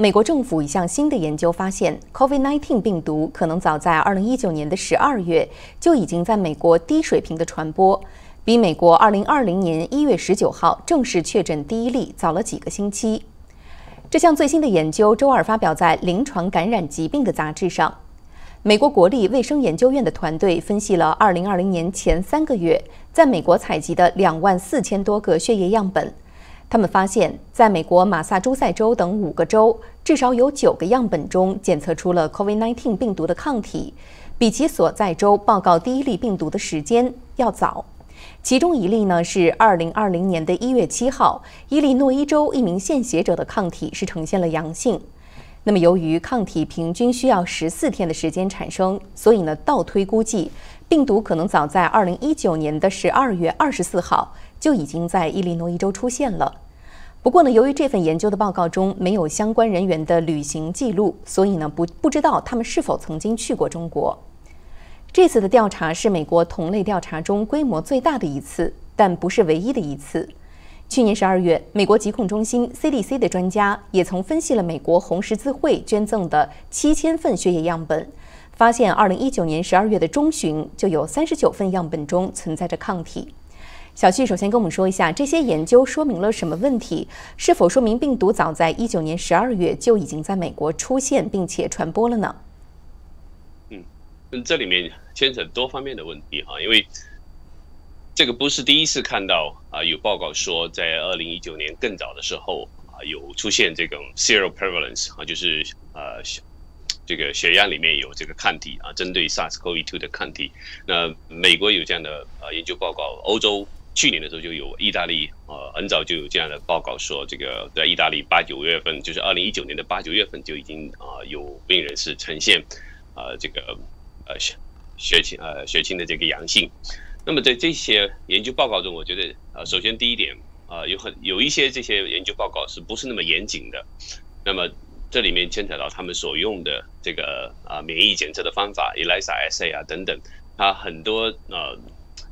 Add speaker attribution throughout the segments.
Speaker 1: 美国政府一项新的研究发现，COVID-19 病毒可能早在2019年的12月就已经在美国低水平的传播，比美国2020年1月19号正式确诊第一例早了几个星期。这项最新的研究周二发表在《临床感染疾病》的杂志上。美国国立卫生研究院的团队分析了2020年前三个月在美国采集的2万四千多个血液样本。他们发现，在美国马萨诸塞州等五个州，至少有九个样本中检测出了 COVID-19 病毒的抗体，比其所在州报告第一例病毒的时间要早。其中一例呢是2020年的一月七号，伊利诺伊州一名献血者的抗体是呈现了阳性。那么，由于抗体平均需要十四天的时间产生，所以呢，倒推估计，病毒可能早在2019年的十二月二十四号。就已经在伊利诺伊州出现了。不过呢，由于这份研究的报告中没有相关人员的旅行记录，所以呢不不知道他们是否曾经去过中国。这次的调查是美国同类调查中规模最大的一次，但不是唯一的一次。去年十二月，美国疾控中心 CDC 的专家也曾分析了美国红十字会捐赠的七千份血液样本，发现二零一九年十二月的中旬就有三十九份样本中存在着抗体。小旭首先跟我们说一下，这些研究说明了什么问题？是否说明病毒早在一九年十二月就已经在美国出现并且传播了呢？
Speaker 2: 嗯，这里面牵扯多方面的问题哈，因为这个不是第一次看到啊，有报告说在二零一九年更早的时候啊，有出现这种 zero prevalence 啊，就是呃这个血样里面有这个抗体啊，针对 SARS-CoV-2 的抗体。那美国有这样的呃研究报告，欧洲。去年的时候就有意大利，呃，很早就有这样的报告说，这个在意大利八九月份，就是二零一九年的八九月份就已经啊有病人是呈现，呃，这个呃血血清呃血清的这个阳性。那么在这些研究报告中，我觉得呃首先第一点啊有很有一些这些研究报告是不是那么严谨的？那么这里面牵扯到他们所用的这个啊免疫检测的方法，ELISA assay 啊等等，它很多呃。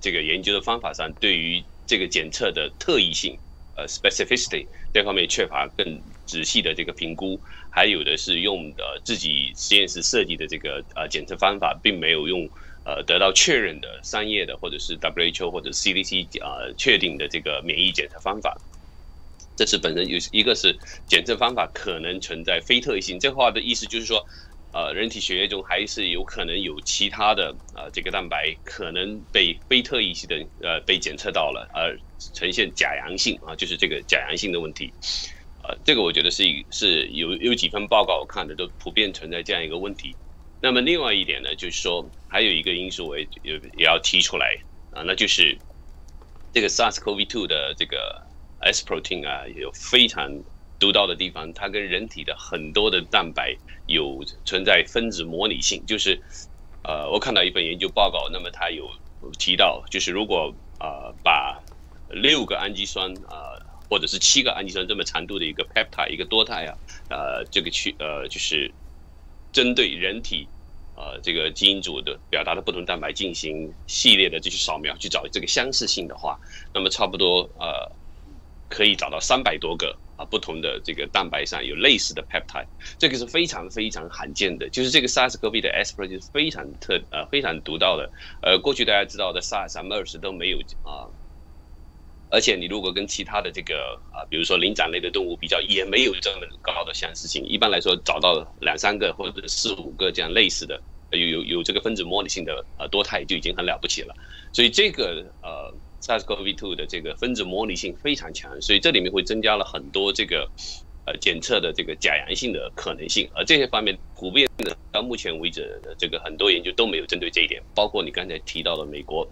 Speaker 2: 这个研究的方法上，对于这个检测的特异性，呃，specificity 这方面缺乏更仔细的这个评估，还有的是用的自己实验室设计的这个呃检测方法，并没有用呃得到确认的商业的或者是 WHO 或者 CDC 呃确定的这个免疫检测方法。这是本身有一个是检测方法可能存在非特异性，这话的意思就是说。呃，人体血液中还是有可能有其他的呃这个蛋白可能被非特异性的呃被检测到了，而呈现假阳性啊，就是这个假阳性的问题。呃，这个我觉得是是有有几份报告我看的都普遍存在这样一个问题。那么另外一点呢，就是说还有一个因素我也也也要提出来啊，那就是这个 SARS-CoV-2 的这个 S protein 啊有非常。读到的地方，它跟人体的很多的蛋白有存在分子模拟性，就是，呃，我看到一份研究报告，那么它有提到，就是如果呃把六个氨基酸啊，或者是七个氨基酸这么长度的一个 peptide 一个多肽啊，呃，这个去呃就是针对人体呃这个基因组的表达的不同蛋白进行系列的这些扫描，去找这个相似性的话，那么差不多呃可以找到三百多个。啊，不同的这个蛋白上有类似的 peptide，这个是非常非常罕见的。就是这个 SARS-CoV 的 S protein 是非常特呃非常独到的。呃，过去大家知道的 SARS、MERS 都没有啊。而且你如果跟其他的这个啊，比如说灵长类的动物比较，也没有这么高的相似性。一般来说，找到两三个或者四五个这样类似的，有有有这个分子模拟性的呃多肽就已经很了不起了。所以这个呃。SARS-CoV-2 的这个分子模拟性非常强，所以这里面会增加了很多这个呃检测的这个假阳性的可能性，而这些方面普遍的到目前为止的这个很多研究都没有针对这一点，包括你刚才提到的美国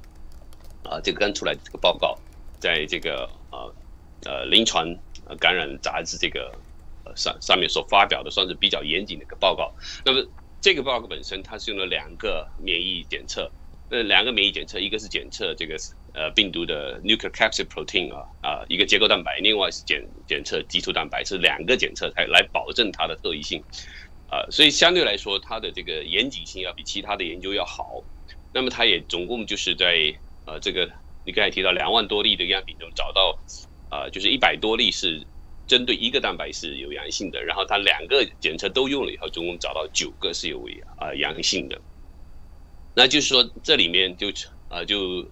Speaker 2: 啊这个刚出来这个报告，在这个呃呃临床感染杂志这个上上面所发表的算是比较严谨的一个报告。那么这个报告本身它是用了两个免疫检测，呃两个免疫检测，一个是检测这个。呃，病毒的 nucleocapsid protein 啊啊，一个结构蛋白，另外是检检测基础蛋白，是两个检测才来保证它的特异性，啊，所以相对来说，它的这个严谨性要比其他的研究要好。那么它也总共就是在呃这个你刚才提到两万多例的样品中找到，啊，就是一百多例是针对一个蛋白是有阳性的，然后它两个检测都用了以后，总共找到九个是有啊阳性的。那就是说，这里面就啊就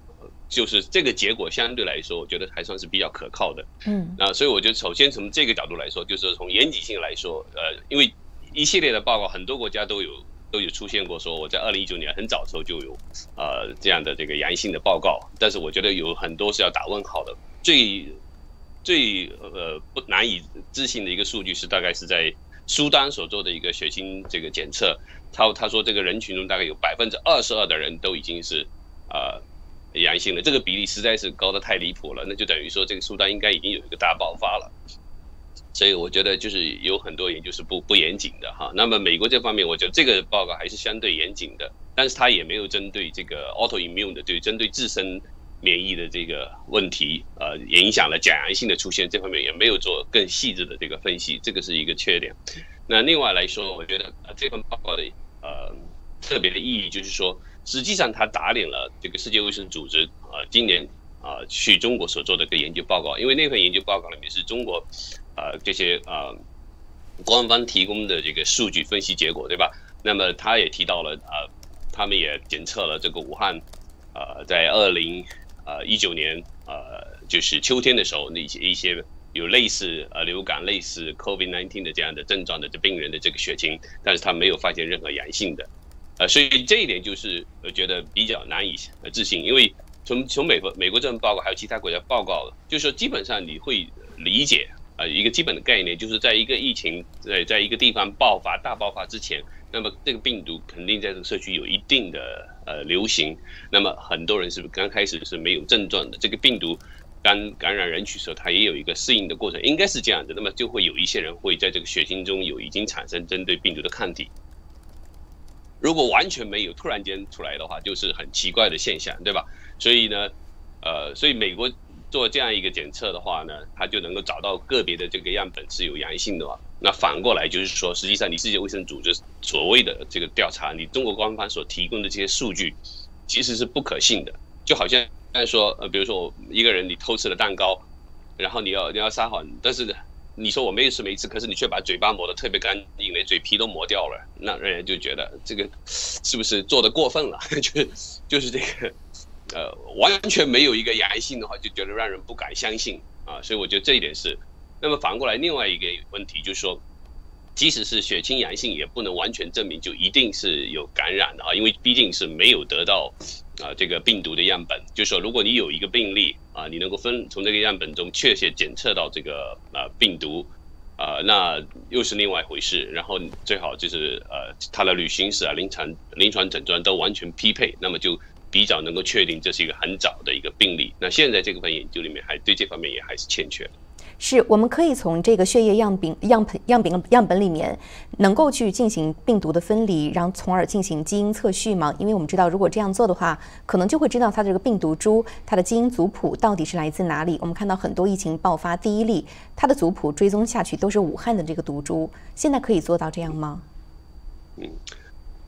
Speaker 2: 就是这个结果相对来说，我觉得还算是比较可靠的。嗯，那所以我觉得首先从这个角度来说，就是从严谨性来说，呃，因为一系列的报告，很多国家都有都有出现过，说我在二零一九年很早的时候就有呃这样的这个阳性的报告，但是我觉得有很多是要打问号的。最最呃不难以置信的一个数据是，大概是在苏丹所做的一个血清这个检测，他他说这个人群中大概有百分之二十二的人都已经是呃阳性的，这个比例实在是高的太离谱了，那就等于说这个苏丹应该已经有一个大爆发了，所以我觉得就是有很多研究是不不严谨的哈。那么美国这方面，我觉得这个报告还是相对严谨的，但是他也没有针对这个 autoimmune 的，就针对自身。免疫的这个问题，呃，影响了假阳性的出现，这方面也没有做更细致的这个分析，这个是一个缺点。那另外来说，我觉得这份报告的呃特别的意义就是说，实际上他打脸了这个世界卫生组织啊今年啊去中国所做的一个研究报告，因为那份研究报告里面是中国啊这些啊官方提供的这个数据分析结果，对吧？那么他也提到了啊，他们也检测了这个武汉呃在二零呃，一九年，呃，就是秋天的时候，那些一些有类似呃流感、类似 COVID-19 的这样的症状的这病人的这个血清，但是他没有发现任何阳性的，呃，所以这一点就是我觉得比较难以呃置信，因为从从美国美国这份报告还有其他国家报告，就是说基本上你会理解啊一个基本的概念，就是在一个疫情在在一个地方爆发大爆发之前。那么这个病毒肯定在这个社区有一定的呃流行，那么很多人是不是刚开始是没有症状的？这个病毒刚感染人群时候，它也有一个适应的过程，应该是这样子。那么就会有一些人会在这个血清中有已经产生针对病毒的抗体。如果完全没有，突然间出来的话，就是很奇怪的现象，对吧？所以呢，呃，所以美国做这样一个检测的话呢，它就能够找到个别的这个样本是有阳性的话。那反过来就是说，实际上你世界卫生组织所谓的这个调查，你中国官方所提供的这些数据，其实是不可信的。就好像刚才说，呃，比如说我一个人你偷吃了蛋糕，然后你要你要撒谎，但是你说我没有吃没吃，可是你却把嘴巴抹得特别干净，连嘴皮都磨掉了，那让人就觉得这个是不是做的过分了？就是就是这个，呃，完全没有一个阳性的话，就觉得让人不敢相信啊。所以我觉得这一点是。那么反过来，另外一个问题就是说，即使是血清阳性，也不能完全证明就一定是有感染的啊，因为毕竟是没有得到啊这个病毒的样本。就是说，如果你有一个病例啊，你能够分从这个样本中确切检测到这个啊病毒啊，那又是另外一回事。然后最好就是呃，他的旅行史啊、临床临床诊断都完全匹配，那么就比较能够确定这是一个很早的一个病例。那现在这部分研究里面还对这方面也还是欠缺的。
Speaker 1: 是，我们可以从这个血液样本、样本、样本、样本里面，能够去进行病毒的分离，然后从而进行基因测序吗？因为我们知道，如果这样做的话，可能就会知道它这个病毒株，它的基因族谱到底是来自哪里。我们看到很多疫情爆发第一例，它的族谱追踪下去都是武汉的这个毒株。现在可以做到这样吗？
Speaker 2: 嗯，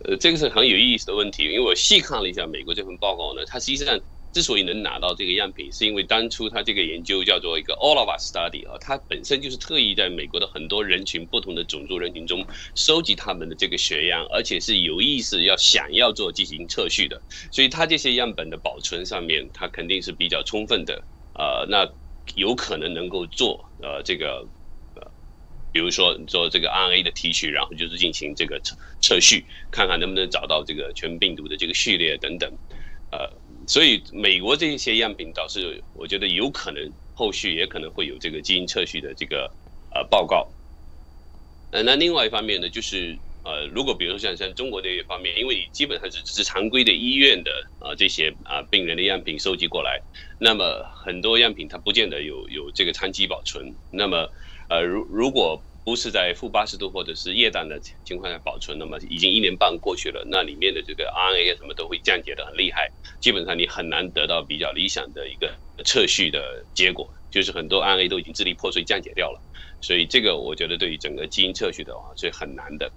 Speaker 2: 呃，这个是很有意思的问题，因为我细看了一下美国这份报告呢，它实际上。之所以能拿到这个样品，是因为当初他这个研究叫做一个 All of Us Study 啊，它本身就是特意在美国的很多人群、不同的种族人群中收集他们的这个血样，而且是有意识要想要做进行测序的，所以它这些样本的保存上面，它肯定是比较充分的。呃，那有可能能够做呃这个呃，比如说做这个 RNA 的提取，然后就是进行这个测测序，看看能不能找到这个全病毒的这个序列等等，呃。所以，美国这些样品倒是我觉得有可能后续也可能会有这个基因测序的这个呃报告。呃，那另外一方面呢，就是呃，如果比如说像像中国这一方面，因为基本上是只是常规的医院的啊这些啊病人的样品收集过来，那么很多样品它不见得有有这个长期保存。那么呃，如如果不是在负八十度或者是液氮的情况下保存，那么已经一年半过去了，那里面的这个 RNA 什么都会降解的很厉害，基本上你很难得到比较理想的一个测序的结果，就是很多 RNA 都已经支离破碎降解掉了，所以这个我觉得对于整个基因测序的话是很难的，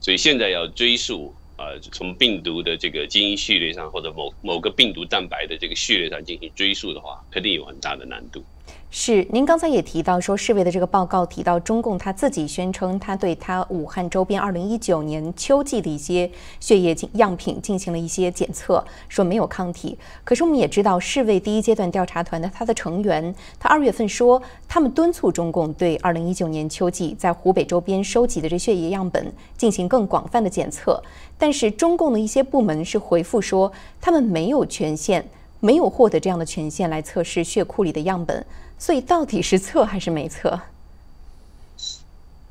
Speaker 2: 所以现在要追溯啊，从病毒的这个基因序列上或者某某个病毒蛋白的这个序列上进行追溯的话，肯定有很大的难度。
Speaker 1: 是，您刚才也提到说，世卫的这个报告提到，中共他自己宣称，他对他武汉周边2019年秋季的一些血液样品进行了一些检测，说没有抗体。可是我们也知道，世卫第一阶段调查团的他的成员，他二月份说，他们敦促中共对2019年秋季在湖北周边收集的这血液样本进行更广泛的检测，但是中共的一些部门是回复说，他们没有权限。没有获得这样的权限来测试血库里的样本，所以到底是测还是没测？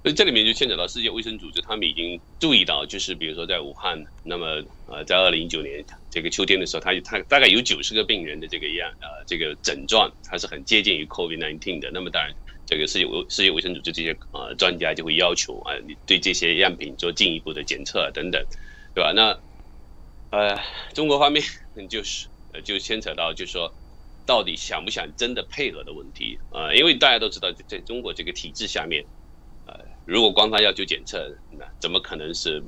Speaker 2: 所以这里面就牵扯到世界卫生组织，他们已经注意到，就是比如说在武汉，那么呃，在二零一九年这个秋天的时候，他他大概有九十个病人的这个样呃这个症状，它是很接近于 COVID-19 的。那么当然，这个世界卫世界卫生组织这些呃专家就会要求啊，你对这些样品做进一步的检测等等，对吧？那呃，中国方面 就是。呃，就牵扯到，就是说，到底想不想真的配合的问题啊？因为大家都知道，在中国这个体制下面，呃，如果官方要求检测，那怎么可能是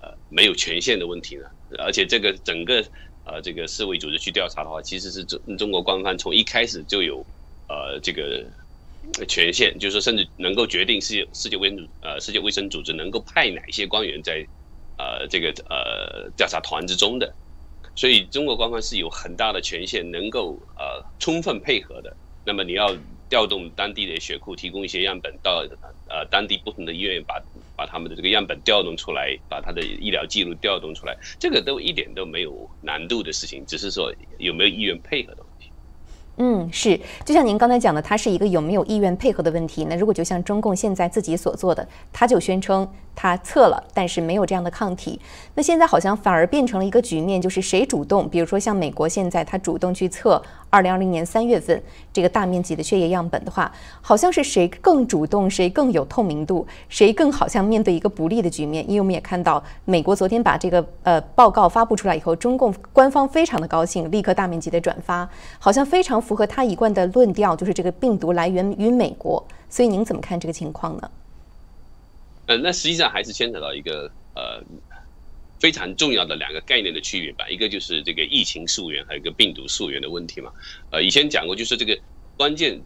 Speaker 2: 呃没有权限的问题呢？而且这个整个呃这个世卫组织去调查的话，其实是中中国官方从一开始就有呃这个权限，就是说甚至能够决定世界世界卫生组呃世界卫生组织能够派哪些官员在呃这个呃调查团之中的。所以中国官方是有很大的权限，能够呃充分配合的。那么你要调动当地的血库，提供一些样本到呃当地不同的医院，把把他们的这个样本调动出来，把他的医疗记录调动出来，这个都一点都没有难度的事情，只是说有没有意愿配合的问题。
Speaker 1: 嗯，是，就像您刚才讲的，它是一个有没有意愿配合的问题。那如果就像中共现在自己所做的，他就宣称。他测了，但是没有这样的抗体。那现在好像反而变成了一个局面，就是谁主动，比如说像美国现在他主动去测2020年3月份这个大面积的血液样本的话，好像是谁更主动，谁更有透明度，谁更好像面对一个不利的局面。因为我们也看到，美国昨天把这个呃报告发布出来以后，中共官方非常的高兴，立刻大面积的转发，好像非常符合他一贯的论调，就是这个病毒来源于美国。所以您怎么看这个情况呢？
Speaker 2: 呃，那实际上还是牵扯到一个呃非常重要的两个概念的区别吧，一个就是这个疫情溯源，还有一个病毒溯源的问题嘛。呃，以前讲过，就是这个关键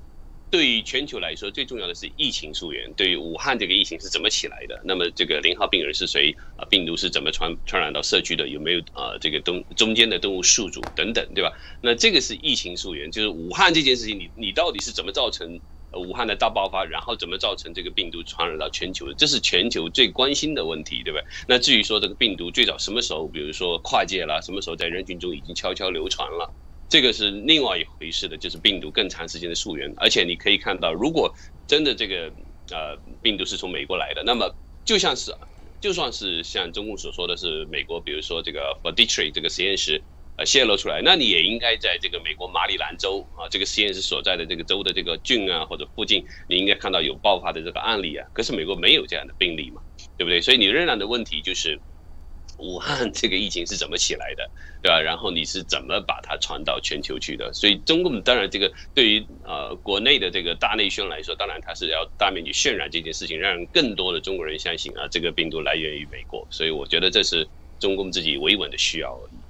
Speaker 2: 对于全球来说最重要的是疫情溯源，对于武汉这个疫情是怎么起来的？那么这个零号病人是谁？啊，病毒是怎么传传染到社区的？有没有啊这个东中间的动物宿主等等，对吧？那这个是疫情溯源，就是武汉这件事情，你你到底是怎么造成？武汉的大爆发，然后怎么造成这个病毒传染到全球的？这是全球最关心的问题，对不对？那至于说这个病毒最早什么时候，比如说跨界了，什么时候在人群中已经悄悄流传了，这个是另外一回事的，就是病毒更长时间的溯源。而且你可以看到，如果真的这个呃病毒是从美国来的，那么就像是就算是像中共所说的是美国，比如说这个 f o r d i t r y 这个实验室。呃，泄露出来，那你也应该在这个美国马里兰州啊，这个实验室所在的这个州的这个郡啊或者附近，你应该看到有爆发的这个案例啊。可是美国没有这样的病例嘛，对不对？所以你仍然的问题就是，武汉这个疫情是怎么起来的，对吧？然后你是怎么把它传到全球去的？所以中共当然这个对于呃国内的这个大内宣来说，当然它是要大面积渲染这件事情，让更多的中国人相信啊，这个病毒来源于美国。所以我觉得这是中共自己维稳的需要而已。